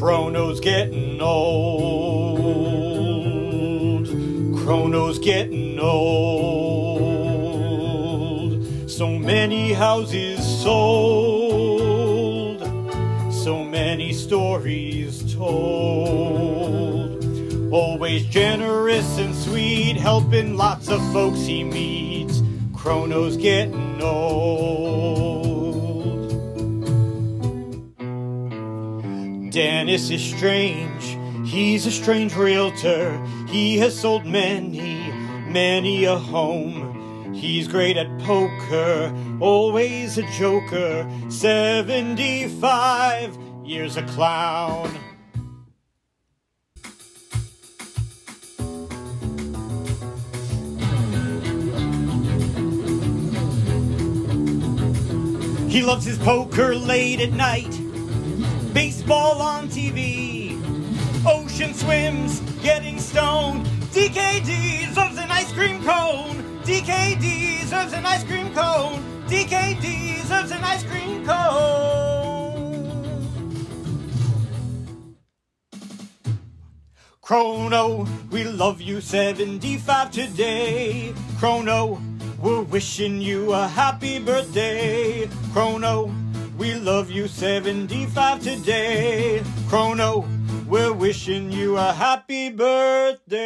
Chrono's getting old. Chrono's getting old. So many houses sold. So many stories told. Always generous and sweet, helping lots of folks he meets. Chrono's getting old. Dennis is strange. He's a strange realtor. He has sold many, many a home. He's great at poker, always a joker. 75 years a clown. He loves his poker late at night, baseball on TV, ocean swims, getting stoned. DKD deserves an ice cream cone. DKD deserves an ice cream cone. DKD deserves an ice cream cone. Chrono, we love you 75 today. Chrono, we're wishing you a happy birthday. Chrono, we love you 75 today. Chrono, we're wishing you a happy birthday.